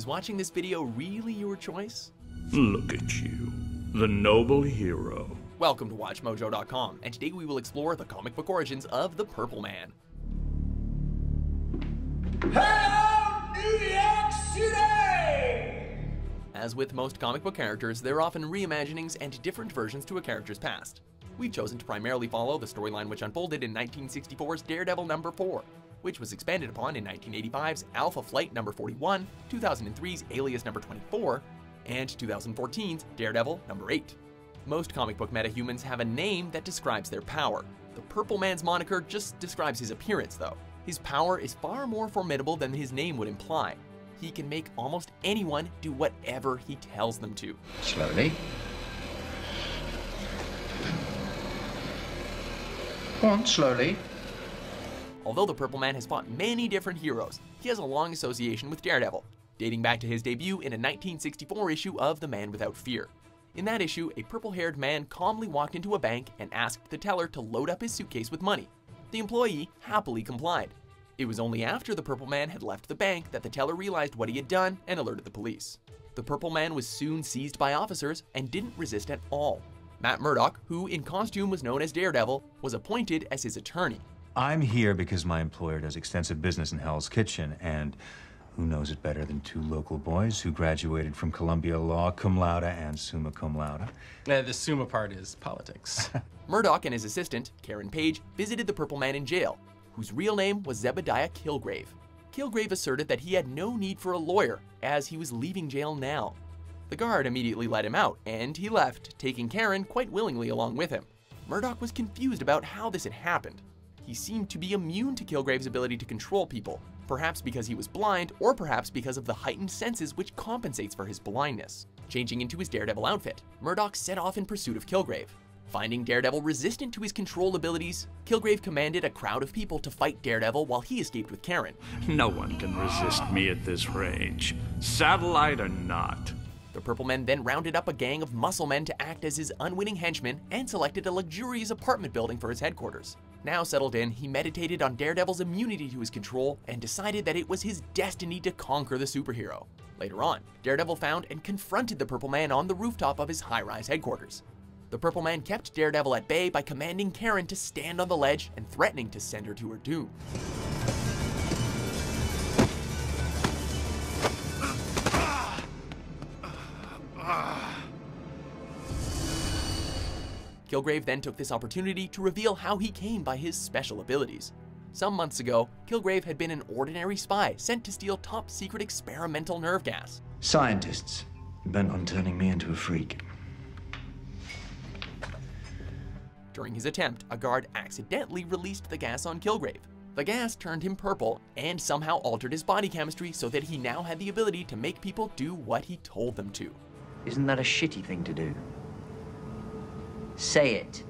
Is watching this video really your choice? Look at you, the noble hero. Welcome to WatchMojo.com, and today we will explore the comic book origins of the Purple Man. Hello, New York City! As with most comic book characters, there are often reimaginings and different versions to a character's past. We've chosen to primarily follow the storyline which unfolded in 1964's Daredevil number 4, which was expanded upon in 1985's Alpha Flight number 41, 2003's Alias number 24, and 2014's Daredevil number 8. Most comic book metahumans have a name that describes their power. The Purple Man's moniker just describes his appearance, though. His power is far more formidable than his name would imply. He can make almost anyone do whatever he tells them to. Slowly. Go on, slowly. Although the Purple Man has fought many different heroes, he has a long association with Daredevil, dating back to his debut in a 1964 issue of The Man Without Fear. In that issue, a purple haired man calmly walked into a bank and asked the teller to load up his suitcase with money. The employee happily complied. It was only after the Purple Man had left the bank that the teller realized what he had done and alerted the police. The Purple Man was soon seized by officers and didn't resist at all. Matt Murdock, who in costume was known as Daredevil, was appointed as his attorney. I'm here because my employer does extensive business in Hell's Kitchen, and who knows it better than two local boys who graduated from Columbia Law cum laude and summa cum laude? Uh, the summa part is politics. Murdock and his assistant, Karen Page, visited the Purple Man in jail, whose real name was Zebediah Killgrave. Killgrave asserted that he had no need for a lawyer, as he was leaving jail now. The guard immediately let him out, and he left, taking Karen quite willingly along with him. Murdock was confused about how this had happened. He seemed to be immune to Killgrave's ability to control people, perhaps because he was blind, or perhaps because of the heightened senses which compensates for his blindness. Changing into his Daredevil outfit, Murdock set off in pursuit of Killgrave. Finding Daredevil resistant to his control abilities, Killgrave commanded a crowd of people to fight Daredevil while he escaped with Karen. No one can resist me at this range, satellite or not. The Purple Men then rounded up a gang of muscle men to act as his unwitting henchmen and selected a luxurious apartment building for his headquarters. Now settled in, he meditated on Daredevil's immunity to his control and decided that it was his destiny to conquer the superhero. Later on, Daredevil found and confronted the Purple Man on the rooftop of his high-rise headquarters. The Purple Man kept Daredevil at bay by commanding Karen to stand on the ledge and threatening to send her to her doom. Killgrave then took this opportunity to reveal how he came by his special abilities. Some months ago, Killgrave had been an ordinary spy sent to steal top secret experimental nerve gas. Scientists bent on turning me into a freak. During his attempt, a guard accidentally released the gas on Killgrave. The gas turned him purple and somehow altered his body chemistry so that he now had the ability to make people do what he told them to. Isn't that a shitty thing to do? Say it.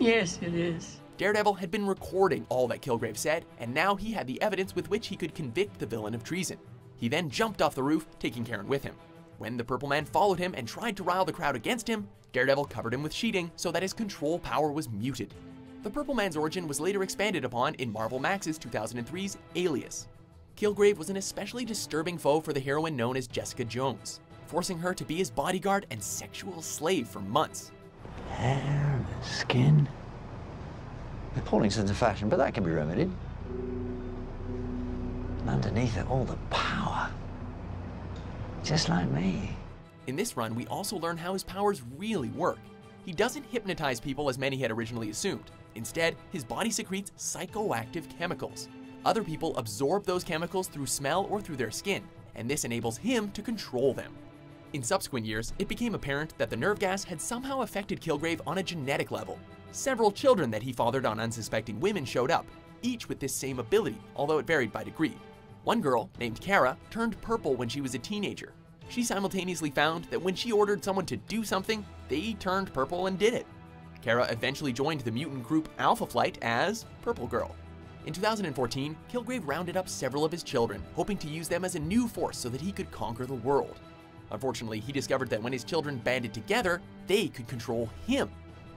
Yes, it is. Daredevil had been recording all that Killgrave said, and now he had the evidence with which he could convict the villain of treason. He then jumped off the roof, taking Karen with him. When the Purple Man followed him and tried to rile the crowd against him, Daredevil covered him with sheeting so that his control power was muted. The Purple Man's origin was later expanded upon in Marvel Max's 2003's Alias. Killgrave was an especially disturbing foe for the heroine known as Jessica Jones, forcing her to be his bodyguard and sexual slave for months. Hair, the skin. Appalling sense of fashion, but that can be remedied. And underneath it, all the power. Just like me. In this run, we also learn how his powers really work. He doesn't hypnotize people as many had originally assumed. Instead, his body secretes psychoactive chemicals. Other people absorb those chemicals through smell or through their skin, and this enables him to control them. In subsequent years, it became apparent that the nerve gas had somehow affected Killgrave on a genetic level. Several children that he fathered on unsuspecting women showed up, each with this same ability, although it varied by degree. One girl, named Kara, turned purple when she was a teenager. She simultaneously found that when she ordered someone to do something, they turned purple and did it. Kara eventually joined the mutant group Alpha Flight as Purple Girl. In 2014, Killgrave rounded up several of his children, hoping to use them as a new force so that he could conquer the world. Unfortunately, he discovered that when his children banded together, they could control him.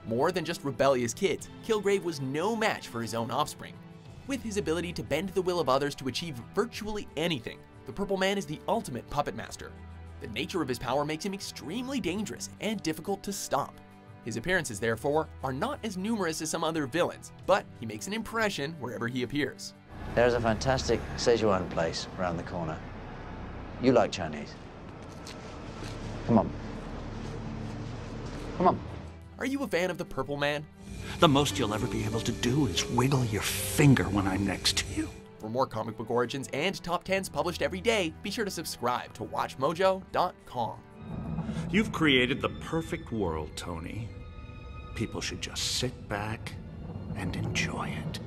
More than just rebellious kids, Killgrave was no match for his own offspring. With his ability to bend the will of others to achieve virtually anything, the Purple Man is the ultimate puppet master. The nature of his power makes him extremely dangerous and difficult to stop. His appearances, therefore, are not as numerous as some other villains, but he makes an impression wherever he appears. There's a fantastic Szechuan place around the corner. You like Chinese. Come on. Come on. Are you a fan of the Purple Man? The most you'll ever be able to do is wiggle your finger when I'm next to you. For more comic book origins and top 10s published every day, be sure to subscribe to WatchMojo.com. You've created the perfect world, Tony. People should just sit back and enjoy it.